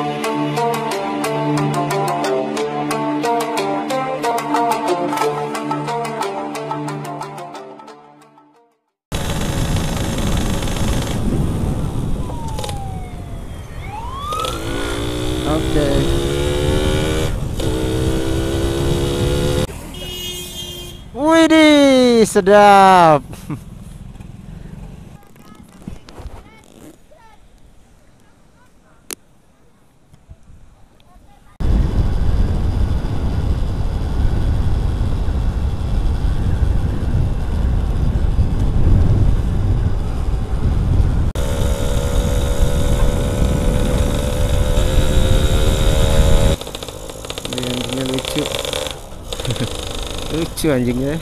Oke. Widih, sedap. Ini anjingnya lucu. Lucu anjingnya.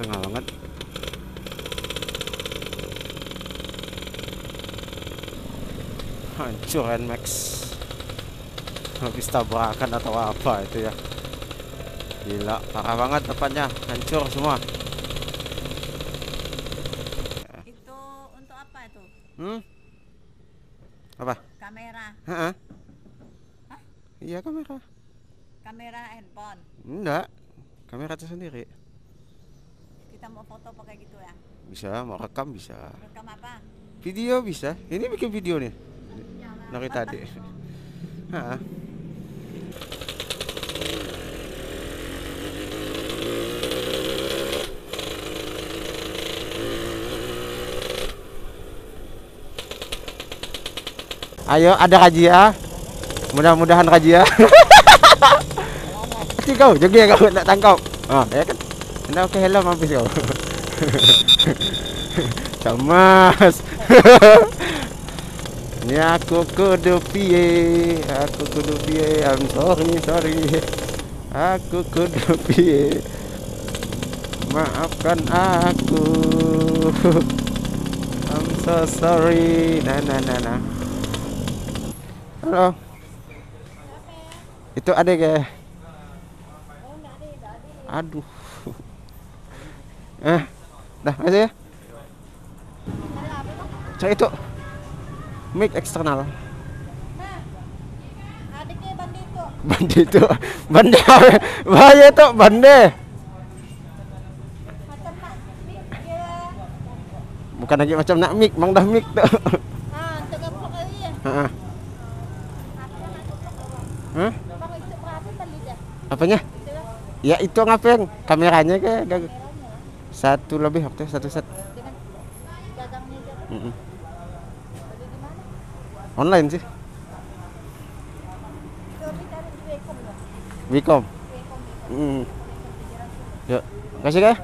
Tengah banget. Hancur Nmax. Habis tabrakan atau apa itu ya. Gila, parah banget depannya, hancur semua. Itu untuk apa itu? Hmm? Apa? Heeh. Hah? Iya kamera. Kamera handphone. Enggak. Kamera itu sendiri. Kita mau foto pakai gitu ya. Bisa, mau rekam bisa. Rekam apa? Video bisa. Ini bikin video nih. Dari tadi. Hah. Ayo, ada Rajia. Mudah-mudahan Rajia. Pasti kau, jogi kau nak tangkap. Ah, ya kan? Anda oke helm habis kau. Camas. Ini aku kudu piye, aku kudu piye, I'm sorry, sorry. Aku kudu piye. Maafkan aku. I'm so sorry. Nah, nah, nah, nah. Halo. Itu adek ya? Aduh. Eh, dah aja ya. Cek itu. Mic eksternal. Bande itu. Bande. Bahaya itu bande. Bukan lagi macam nak mic, mang dah mic tuh. Ah, untuk kapok kali ya. Heeh. Aku nak kapok. Hah? Bang itu berapa beli dah? Apanya? Ya itu ngapain? Kameranya ke? Satu lebih waktu satu set. Di mana? Online sih. Wekom. Mm. Yuk, kasih kah?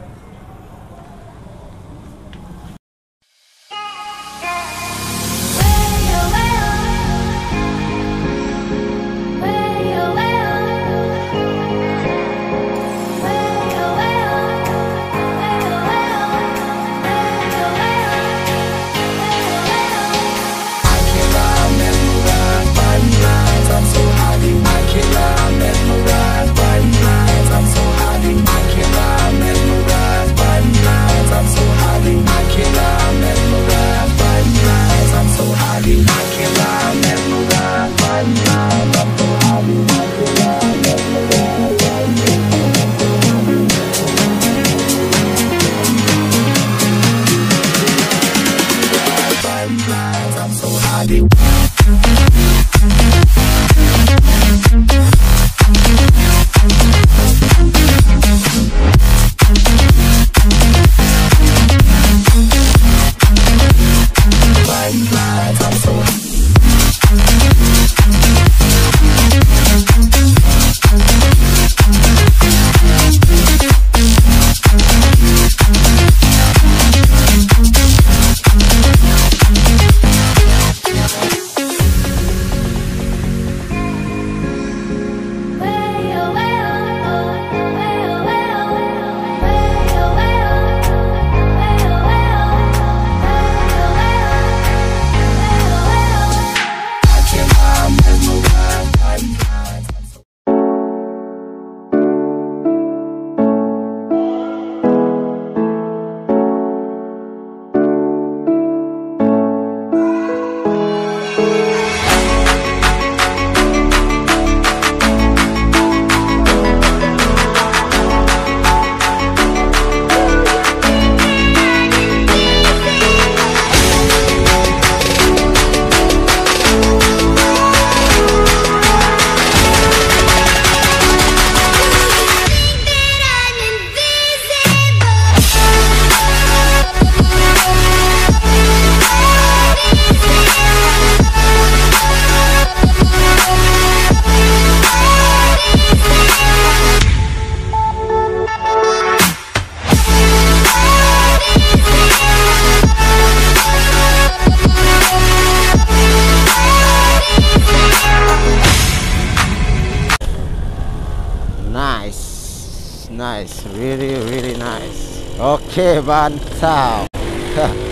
Oke, mantap.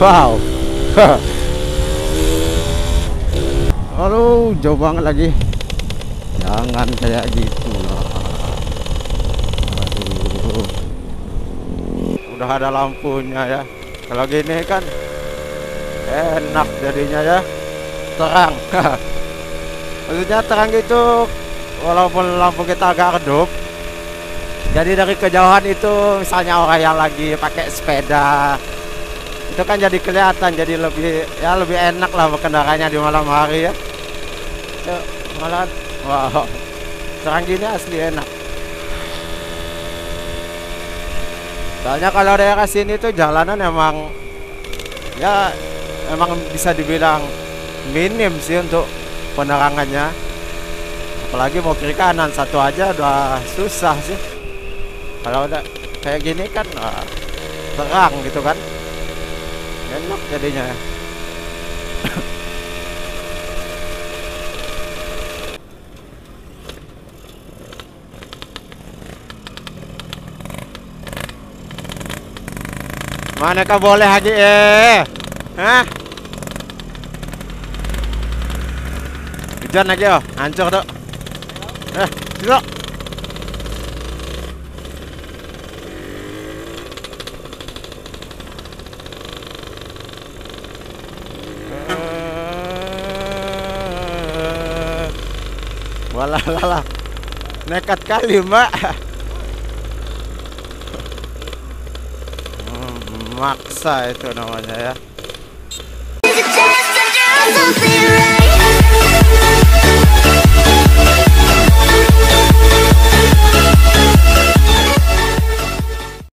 Wow. Aduh, jauh banget lagi. Jangan kayak gitu. Udah ada lampunya ya. Kalau gini kan enak jadinya ya. Terang. Maksudnya terang gitu walaupun lampu kita agak redup. Jadi dari kejauhan itu misalnya orang yang lagi pakai sepeda itu kan jadi kelihatan jadi lebih ya lebih enak lah berkendaranya di malam hari ya. Itu malah wow terang gini asli enak. Soalnya kalau daerah sini tuh jalanan emang ya emang bisa dibilang minim sih untuk penerangannya. Apalagi mau kiri kanan satu aja udah susah sih. Kalau udah kayak gini kan wah, terang gitu kan. Enak jadinya. Mana kau boleh haji eh? Hah? Hujan lagi oh, hancur tuh. Eh, situ. Walah, walah. Nekat kali, Mbak. Hmm, Maksa itu namanya ya.